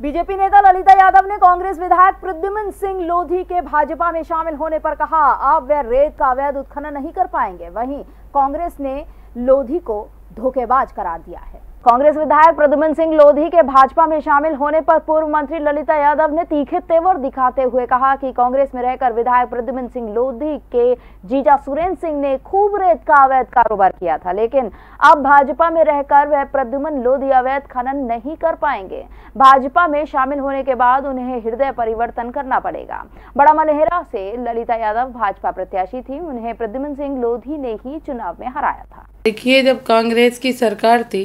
BJP नेता ललिता यादव ने कांग्रेस विधायक प्रद्युमन सिंह लोधी के भाजपा में शामिल होने पर कहा अब वे रेत का अवैध उत्खनन नहीं कर पाएँगे। वहीं कांग्रेस ने लोधी को धोखेबाज करार दिया है। कांग्रेस विधायक प्रद्युमन सिंह लोधी के भाजपा में शामिल होने पर पूर्व मंत्री ललिता यादव ने तीखे तेवर दिखाते हुए कहा कि कांग्रेस में रहकर विधायक प्रद्युमन सिंह लोधी के जीजा सुरेंद्र सिंह ने खूब रेत का अवैध कारोबार किया था, लेकिन अब भाजपा में रहकर वह प्रद्युमन लोधी अवैध खनन नहीं कर पाएँगे। भाजपा में शामिल होने के बाद उन्हें हृदय परिवर्तन करना पड़ेगा। बड़ा मलेहरा से ललिता यादव भाजपा प्रत्याशी थी, उन्हें प्रद्युमन सिंह लोधी ने ही चुनाव में हराया था। देखिए, जब कांग्रेस की सरकार थी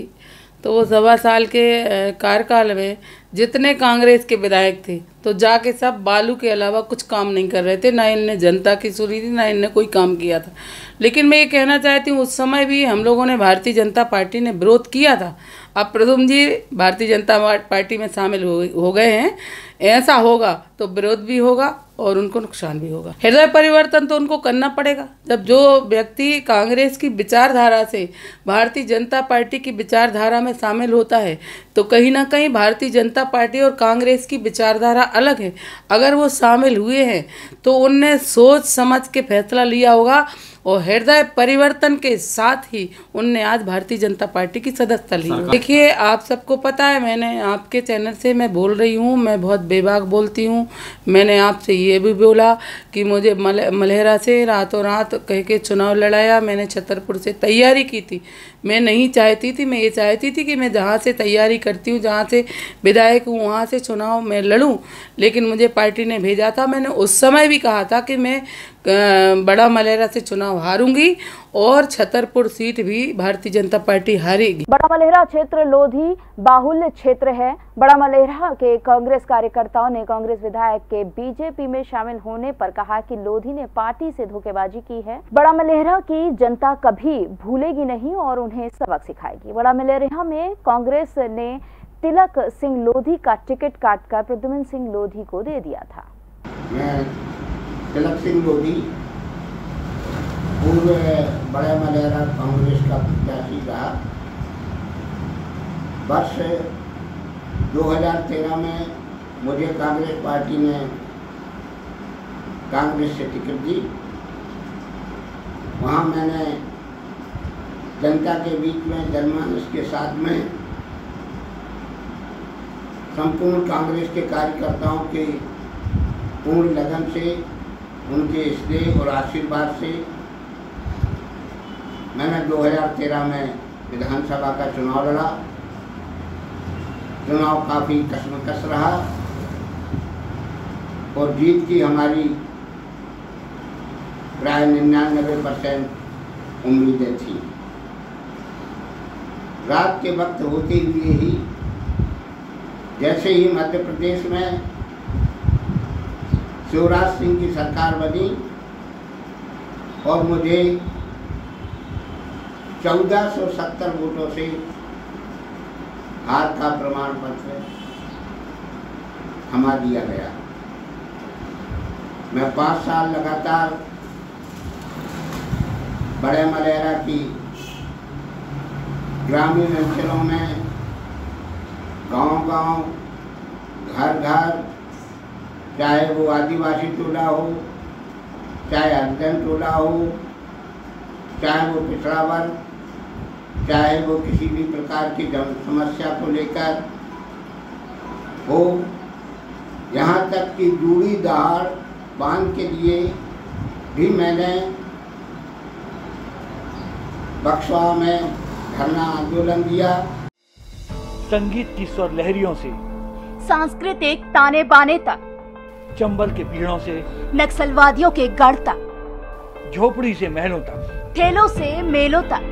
तो वो सवा साल के कार्यकाल में जितने कांग्रेस के विधायक थे तो जाके सब बालू के अलावा कुछ काम नहीं कर रहे थे। ना इनने जनता की सुनी थी ना इनने कोई काम किया था। लेकिन मैं ये कहना चाहती हूँ उस समय भी हम लोगों ने भारतीय जनता पार्टी ने विरोध किया था। अब प्रथम जी भारतीय जनता पार्टी में शामिल हो, गए हैं। ऐसा होगा तो विरोध भी होगा और उनको नुकसान भी होगा। हृदय परिवर्तन तो उनको करना पड़ेगा। जब जो व्यक्ति कांग्रेस की विचारधारा से भारतीय जनता पार्टी की विचारधारा में शामिल होता है तो कहीं ना कहीं भारतीय जनता पार्टी और कांग्रेस की विचारधारा अलग है। अगर वो शामिल हुए हैं तो उनने सोच समझ के फैसला लिया होगा। और हृदय परिवर्तन के साथ ही उनने आज भारतीय जनता पार्टी की सदस्यता ली। देखिए आप सबको पता है मैंने आपके चैनल से मैं बोल रही हूँ मैं बहुत बेबाक बोलती हूँ। मैंने आपसे ये भी बोला कि मुझे मल मलहरा से रातों रात कह के चुनाव लड़ाया मैंने छतरपुर से तैयारी की थी। मैं नहीं चाहती थी मैं ये चाहती थी कि मैं जहाँ से तैयारी करती हूँ जहाँ से विधायक हूँ वहाँ से चुनाव मैं लड़ूँ। लेकिन मुझे पार्टी ने भेजा था मैंने उस समय भी कहा था कि मैं बड़ा मलेरा से चुनाव हारूँगी और छतरपुर सीट भी भारतीय जनता पार्टी हारेगी। बड़ा मलेहरा क्षेत्र लोधी बाहुल्य क्षेत्र है। बड़ा मलेहरा के कांग्रेस कार्यकर्ताओं ने कांग्रेस विधायक के बीजेपी में शामिल होने पर कहा कि लोधी ने पार्टी से धोखेबाजी की है। बड़ा मलेहरा की जनता कभी भूलेगी नहीं और उन्हें सबक सिखाएगी। बड़ा मलेरा में कांग्रेस ने तिलक सिंह लोधी का टिकट काटकर प्रद्युमन सिंह लोधी को दे दिया था। मैं तिलक सिंह लोधी पूर्व बड़े मलेरा कांग्रेस का प्रत्याशी रहा वर्ष 2013 में मुझे कांग्रेस पार्टी ने कांग्रेस से टिकट दी। वहाँ मैंने जनता के बीच में, जनमानस के साथ में संपूर्ण कांग्रेस के कार्यकर्ताओं के पूर्ण लगन से, उनके स्नेह और आशीर्वाद से मैंने 2013 में विधानसभा का चुनाव लड़ा। चुनाव काफ़ी कसमकस रहा और जीत की हमारी प्राय निन्यानबे परसेंट उम्मीदें थी। रात के वक्त होते हुए ही, जैसे ही मध्य प्रदेश में शिवराज सिंह की सरकार बनी और मुझे 1470 वोटों से हार का प्रमाण पत्र थमा दिया गया। मैं पाँच साल लगातार बड़े मलेरा की ग्रामीण अंचलों में गांव-गांव, घर-घर चाहे वो आदिवासी टोला हो चाहे हरिजन टोला हो चाहे वो पिछड़ा वर्ग चाहे वो किसी भी प्रकार की समस्या को लेकर हो यहाँ तक कि दूरी दहाड़ बाँध के लिए भी मैंने बक्सवा में धरना आंदोलन दिया। संगीत की स्वर लहरियों से सांस्कृतिक ताने बाने तक चंबल के पीड़ों से नक्सलवादियों के गढ़ तक झोपड़ी से महलों तक। ठेलों से मेलों तक।